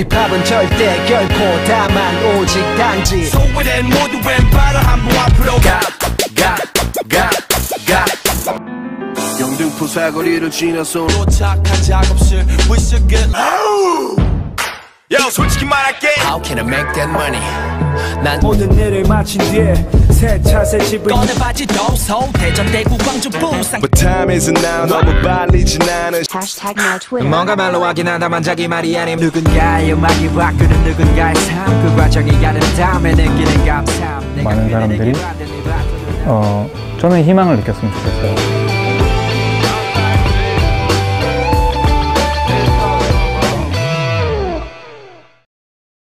힙합은 절대 결코 다만 오직 단지 소외된 모두 왼발을 한번 앞으로 가 영등포 사거리를 지나서 도착한 작업실 We should get Yo 솔직히 말할게. How can I make that money? 난 모든 일을 마친 뒤에 새차새 집을 꺼내봤지 도서 대전 대구 광주 부산. But time isn't now 너무 빨리 지나는 Hashtag now Twitter. 뭔가 말로 하긴 하다만 자기 말이 아님. 누군가의 음악이 바꾸는 누군가의 삶그 과정이 가는 다음에 느끼는 감사함 내가 많은 사람들이 어, 저는 희망을 느꼈으면 좋겠어요.